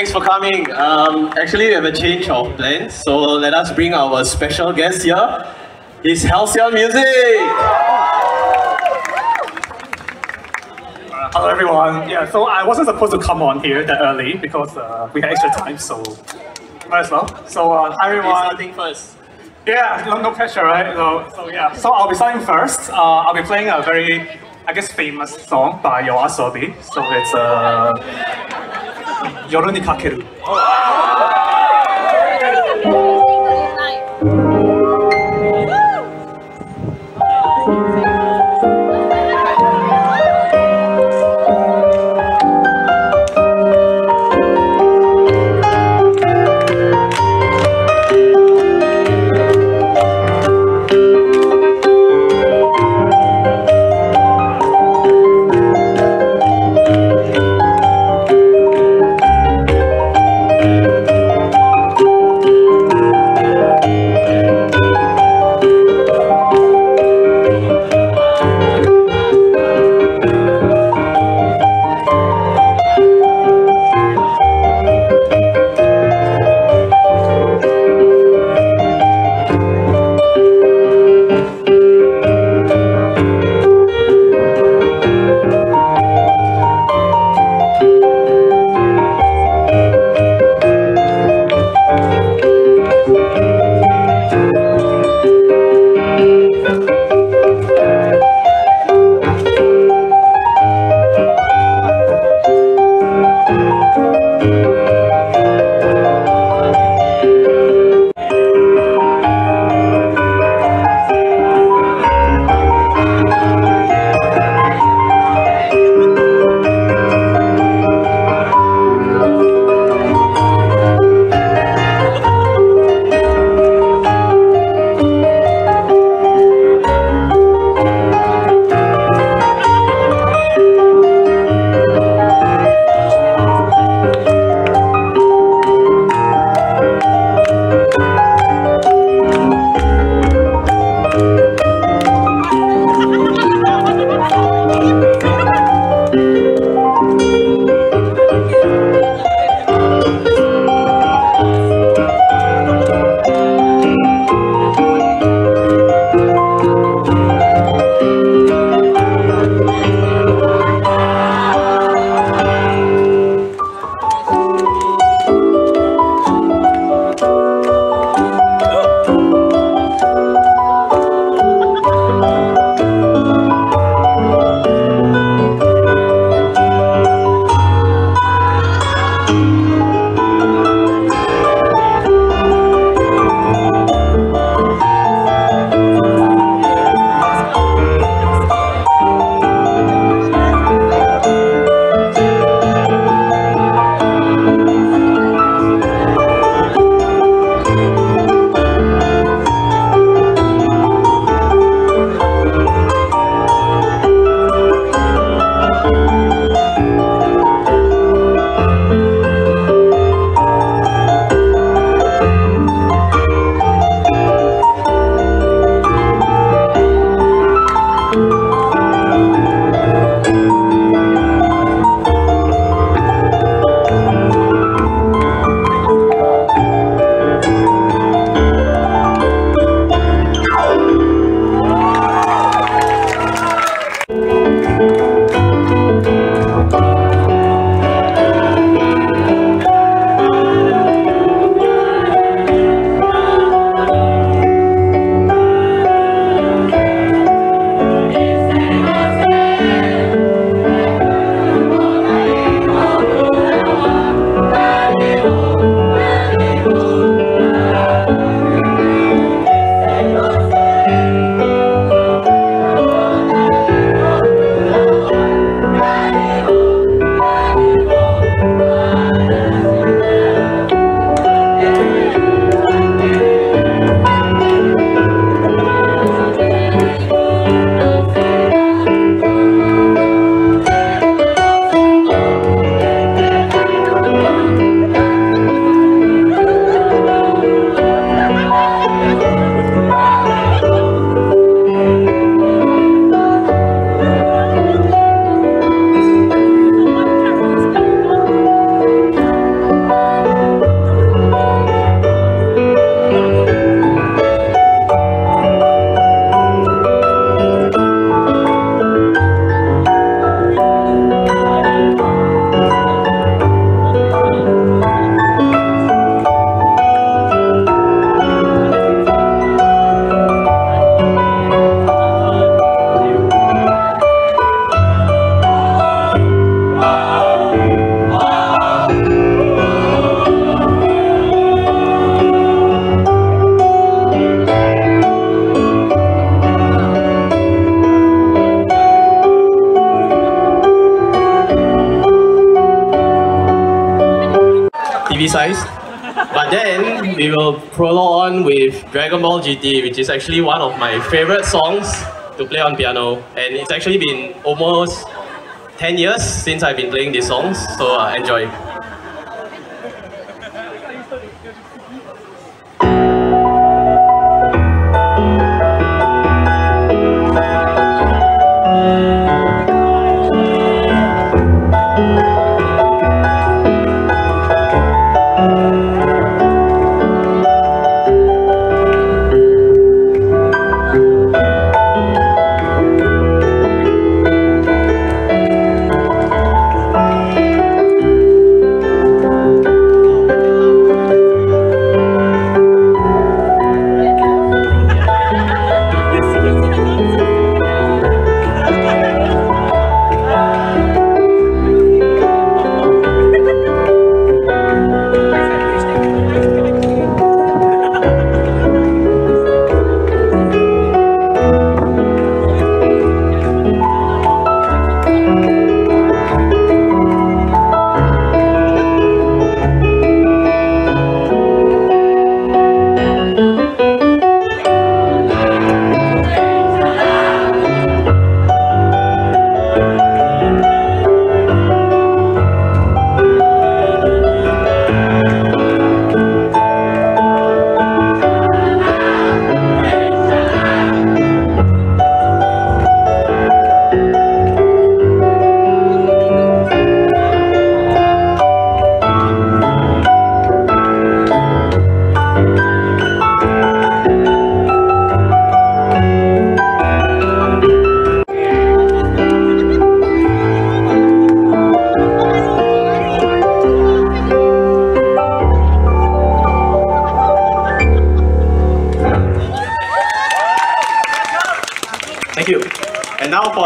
thanks for coming. Um, actually, we have a change of plans, so let us bring our special guest here. It's Halcyon Music! Hello everyone. Yeah, so I wasn't supposed to come on here that early because uh, we had extra time, so might as well. So uh, hi everyone. starting first. Yeah, no, no pressure, right? So, so yeah, so I'll be starting first. Uh, I'll be playing a very, I guess, famous song by Yoasobi. So it's uh, 夜にかける。But then we will prologue on with Dragon Ball GT, which is actually one of my favorite songs to play on piano. And it's actually been almost 10 years since I've been playing these songs, so uh, enjoy.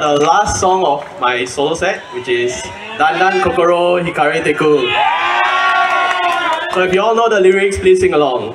The last song of my solo set, which is Dandan Kokoro Hikareteku. So if you all know the lyrics, please sing along.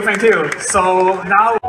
Thank you. So now.